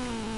you